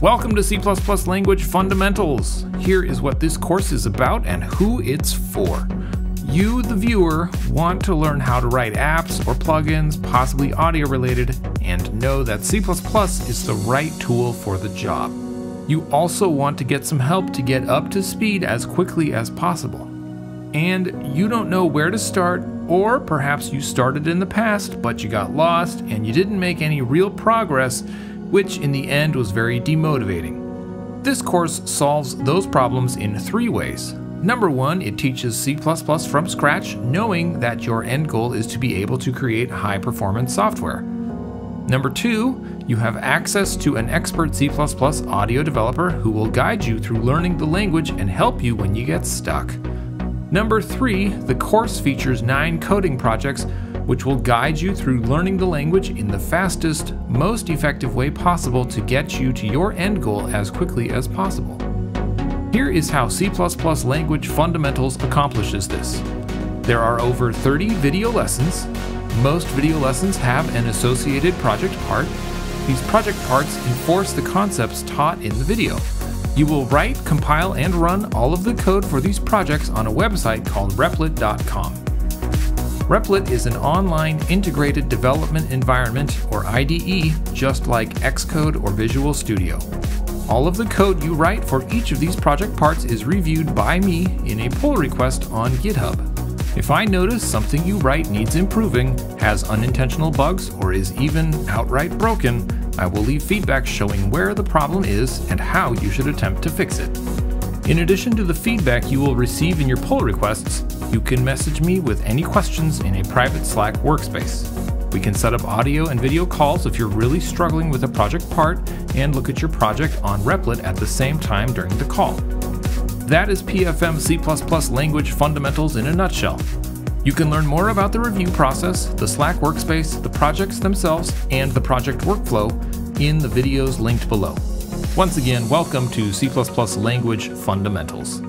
Welcome to C++ Language Fundamentals. Here is what this course is about and who it's for. You, the viewer, want to learn how to write apps or plugins, possibly audio related, and know that C++ is the right tool for the job. You also want to get some help to get up to speed as quickly as possible. And you don't know where to start, or perhaps you started in the past, but you got lost and you didn't make any real progress which in the end was very demotivating. This course solves those problems in three ways. Number one, it teaches C from scratch, knowing that your end goal is to be able to create high performance software. Number two, you have access to an expert C audio developer who will guide you through learning the language and help you when you get stuck. Number three, the course features nine coding projects which will guide you through learning the language in the fastest, most effective way possible to get you to your end goal as quickly as possible. Here is how C++ Language Fundamentals accomplishes this. There are over 30 video lessons. Most video lessons have an associated project part. These project parts enforce the concepts taught in the video. You will write, compile, and run all of the code for these projects on a website called replit.com. Replit is an online integrated development environment, or IDE, just like Xcode or Visual Studio. All of the code you write for each of these project parts is reviewed by me in a pull request on GitHub. If I notice something you write needs improving, has unintentional bugs, or is even outright broken, I will leave feedback showing where the problem is and how you should attempt to fix it. In addition to the feedback you will receive in your pull requests, you can message me with any questions in a private Slack workspace. We can set up audio and video calls if you're really struggling with a project part and look at your project on Replit at the same time during the call. That is PFM C++ language fundamentals in a nutshell. You can learn more about the review process, the Slack workspace, the projects themselves, and the project workflow in the videos linked below. Once again, welcome to C++ Language Fundamentals.